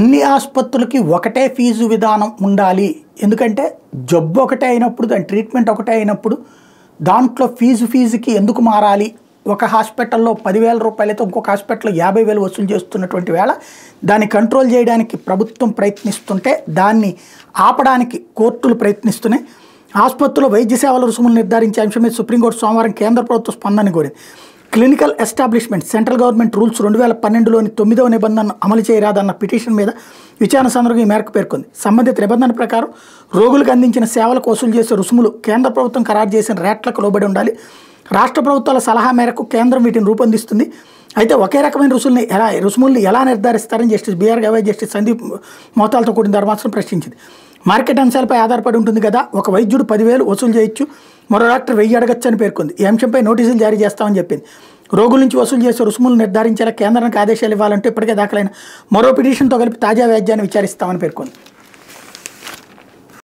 అన్ని ఆసుపత్రులకి ఒకటే ఫీజు విధానం ఉండాలి. ఎందుకంటే జబ్బు ఒకటే అయినప్పుడు దాని ట్రీట్మెంట్ ఒకటే అయినప్పుడు దాంట్లో ఫీజు ఫీజుకి ఎందుకు మారాలి? ఒక హాస్పిటల్లో పదివేల రూపాయలైతే ఇంకొక హాస్పిటల్లో యాభై వేలు వసూలు చేస్తున్నటువంటి వేళ దాన్ని కంట్రోల్ చేయడానికి ప్రభుత్వం ప్రయత్నిస్తుంటే దాన్ని ఆపడానికి కోర్టులు ప్రయత్నిస్తున్నాయి. ఆసుపత్రిలో వైద్య సేవల రుసుములు నిర్ధారించే అంశం మీద సుప్రీంకోర్టు సోమవారం కేంద్ర ప్రభుత్వ స్పందన కోరింది. Clinical establishment central government rules రెండు వేల పన్నెండులోని తొమ్మిదవ నిబంధనను అమలు చేయరాదన్న పిటిషన్ మీద విచారణ సందర్భంగా ఈ మేరకు పేర్కొంది. సంబంధిత నిబంధన ప్రకారం రోగులకు అందించిన సేవలకు వసూలు చేసే రుసుములు కేంద్ర ప్రభుత్వం ఖరారు చేసిన రేట్లకు లోబడి ఉండాలి. రాష్ట్ర ప్రభుత్వాల సలహా మేరకు కేంద్రం వీటిని రూపొందిస్తుంది. అయితే ఒకే రకమైన రుసుల్ని ఎలా రుసుముల్ని ఎలా నిర్ధారిస్తారని justice BR Gavai justice Sandeep మోతాలతో కూడిన ధర్మాసనం ప్రశ్నించింది. మార్కెట్ అంశాలపై ఆధారపడి ఉంటుంది కదా. ఒక వైద్యుడు పదివేలు వసూలు చేయొచ్చు. మరో డాక్టర్ వెయ్యి అడగచ్చు అని పేర్కొంది. ఈ అంశంపై నోటీసులు జారీ చేస్తామని చెప్పింది. రోగుల నుంచి వసూలు చేసే రుసుములు నిర్ధారించేలా కేంద్రానికి ఆదేశాలు ఇవ్వాలంటే ఇప్పటికే దాఖలైన మరో పిటిషన్తో కలిపి తాజా వ్యాజ్యాన్ని విచారిస్తామని పేర్కొంది.